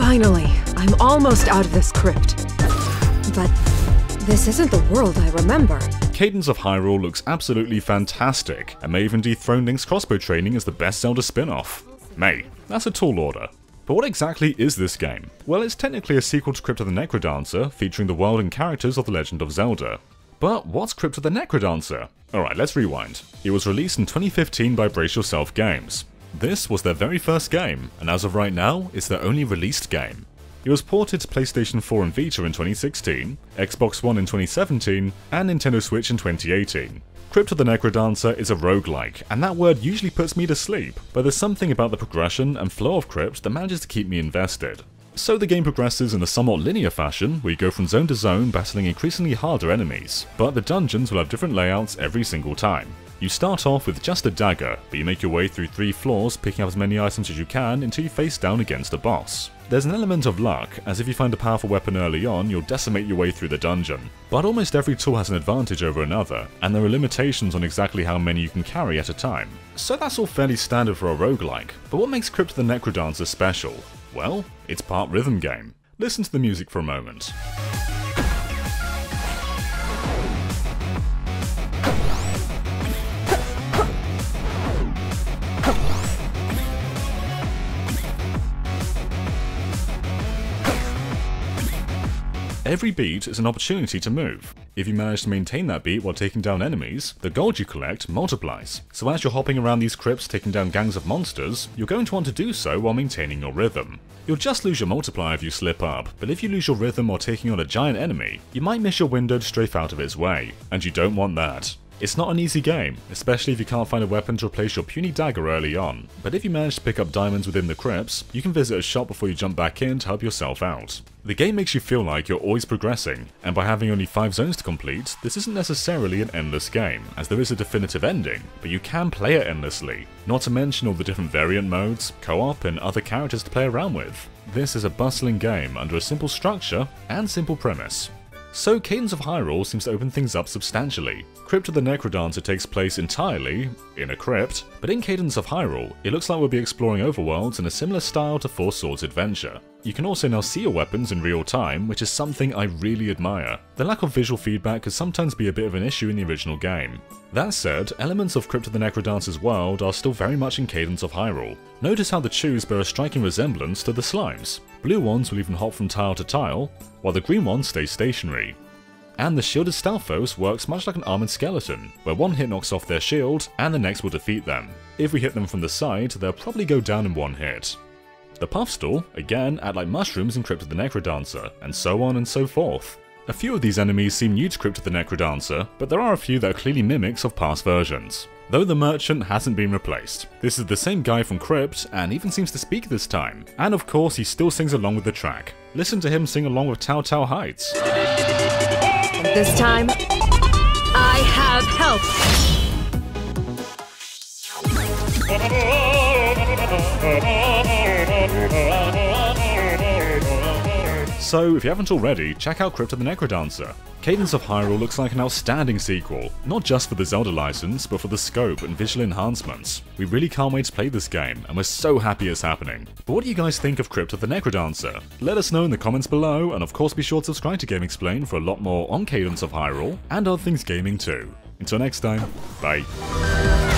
Finally, I'm almost out of this crypt. But this isn't the world I remember. Cadence of Hyrule looks absolutely fantastic, and may even dethrone Link's crossbow training as the best Zelda spin-off. May, that's a tall order. But what exactly is this game? Well, it's technically a sequel to Crypt of the Necrodancer, featuring the world and characters of The Legend of Zelda. But what's Crypt of the Necrodancer? Alright, let's rewind. It was released in 2015 by Brace Yourself Games. This was their very first game, and as of right now, it's their only released game. It was ported to PlayStation 4 and Vita in 2016, Xbox One in 2017, and Nintendo Switch in 2018. Crypt of the Necrodancer is a roguelike, and that word usually puts me to sleep, but there's something about the progression and flow of Crypt that manages to keep me invested. So the game progresses in a somewhat linear fashion, where you go from zone to zone battling increasingly harder enemies, but the dungeons will have different layouts every single time. You start off with just a dagger, but you make your way through three floors picking up as many items as you can until you face down against a boss. There's an element of luck, as if you find a powerful weapon early on, you'll decimate your way through the dungeon. But almost every tool has an advantage over another, and there are limitations on exactly how many you can carry at a time. So that's all fairly standard for a roguelike, but what makes Crypt the Necrodancer special? Well, it's part rhythm game. Listen to the music for a moment. Every beat is an opportunity to move. If you manage to maintain that beat while taking down enemies, the gold you collect multiplies. So as you're hopping around these crypts taking down gangs of monsters, you're going to want to do so while maintaining your rhythm. You'll just lose your multiplier if you slip up, but if you lose your rhythm while taking on a giant enemy, you might miss your window to strafe out of its way, and you don't want that. It's not an easy game, especially if you can't find a weapon to replace your puny dagger early on, but if you manage to pick up diamonds within the crypts, you can visit a shop before you jump back in to help yourself out. The game makes you feel like you're always progressing, and by having only 5 zones to complete, this isn't necessarily an endless game, as there is a definitive ending, but you can play it endlessly, not to mention all the different variant modes, co-op, and other characters to play around with. This is a bustling game under a simple structure and simple premise. So Cadence of Hyrule seems to open things up substantially. Crypt of the Necrodancer takes place entirely in a crypt, but in Cadence of Hyrule, it looks like we'll be exploring overworlds in a similar style to Four Swords Adventure. You can also now see your weapons in real time, which is something I really admire. The lack of visual feedback could sometimes be a bit of an issue in the original game. That said, elements of Crypt of the Necrodancer's world are still very much in Cadence of Hyrule. Notice how the chews bear a striking resemblance to the slimes. Blue ones will even hop from tile to tile, while the green ones stay stationary. And the shielded Stalfos works much like an armoured skeleton, where one hit knocks off their shield, and the next will defeat them. If we hit them from the side, they'll probably go down in one hit. The Puffstool, again, act like mushrooms in Crypt of the Necrodancer, and so on and so forth. A few of these enemies seem new to Crypt of the Necrodancer, but there are a few that are clearly mimics of past versions. Though the merchant hasn't been replaced. This is the same guy from Crypt, and even seems to speak this time. And of course, he still sings along with the track. Listen to him sing along with Tal Tal Heights. This time, I have help. So, if you haven't already, check out Crypt of the Necrodancer. Cadence of Hyrule looks like an outstanding sequel, not just for the Zelda license, but for the scope and visual enhancements. We really can't wait to play this game, and we're so happy it's happening. But what do you guys think of Crypt of the Necrodancer? Let us know in the comments below, and of course be sure to subscribe to GameXplain for a lot more on Cadence of Hyrule, and other things gaming too. Until next time, bye.